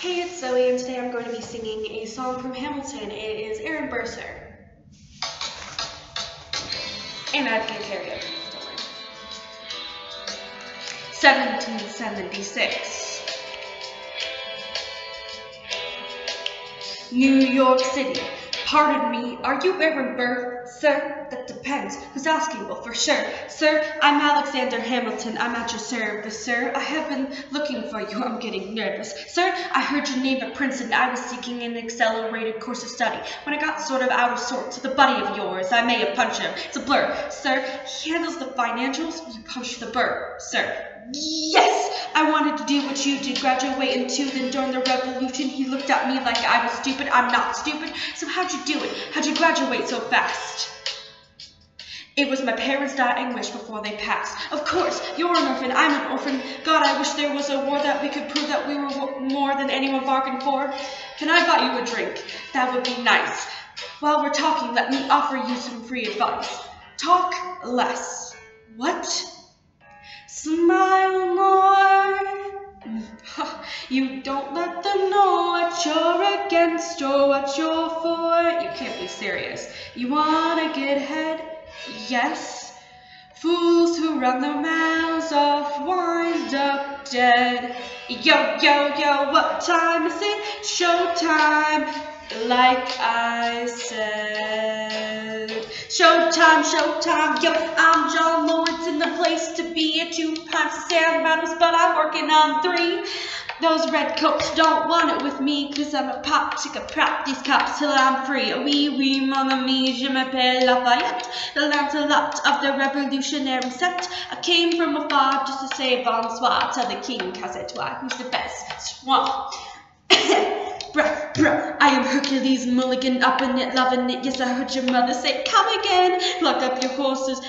Hey, it's Zoie, and today I'm going to be singing a song from Hamilton. It is Aaron Burr, Sir. And I can karaoke, don't worry. 1776. New York City. Pardon me, are you Aaron Burr? Sir, that depends. Who's asking? Well, for sure. Sir, I'm Alexander Hamilton. I'm at your service, sir. I have been looking for you. I'm getting nervous. Sir, I heard your name at Princeton. I was seeking an accelerated course of study. When I got sort of out of sorts with a buddy of yours, I may have punched him. It's a blur. Sir, he handles the financials. You punched the bursar, Yes, I wanted to do what you did, graduate in two. Then during the revolution, he looked at me like I was stupid. I'm not stupid. So how'd you do it? How'd you graduate so fast? It was my parents' dying wish before they passed. Of course, you're an orphan, I'm an orphan. God, I wish there was a war that we could prove that we were more than anyone bargained for. Can I buy you a drink? That would be nice. While we're talking, let me offer you some free advice. Talk less. What? Smile more. You don't let them know what you're against or what you're for. You can't be serious. You wanna get ahead? Yes. Fools who run their mouths off wind up dead. Yo, yo, yo, what time is it? Showtime, like I said. Showtime, showtime, yo, I'm John Laurens in the place to be. A two pints of sand battles, but I'm working on three. Those red coats don't want it with me, cause I'm a pop chick, a prop these cops till I'm free. Oui, oui, mon ami, je m'appelle Lafayette, the Lancelot of the revolutionary set. I came from afar just to say bonsoir to the king, Casse-toi, who's the best. Swan. bruh, bruh, I am Hercules Mulligan, up in it, loving it. Yes, I heard your mother say, come again. Lock up your horses,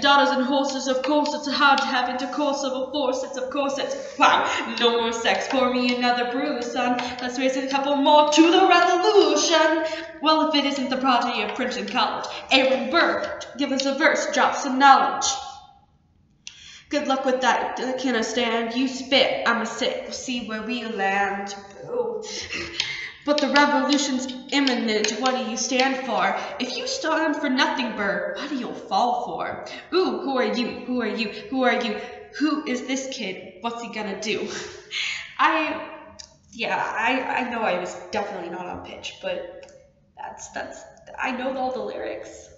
daughters and horses. Of course, it's hard to have intercourse of a force. It's of course, it's wow. No more sex. Pour me another brew, son. Let's raise a couple more to the revolution. Well, if it isn't the prodigy of Princeton College, Aaron Burr, give us a verse, drop some knowledge. Good luck with that. I can't stand. You spit. I'm a sick. We'll see where we land. Ooh. But the revolution's imminent. What do you stand for? If you stand for nothing, Burr, what do you fall for? Ooh, who are you? Who are you? Who are you? Who is this kid? What's he gonna do? I, yeah, I, I know I was definitely not on pitch, but that's, that's, I know all the lyrics.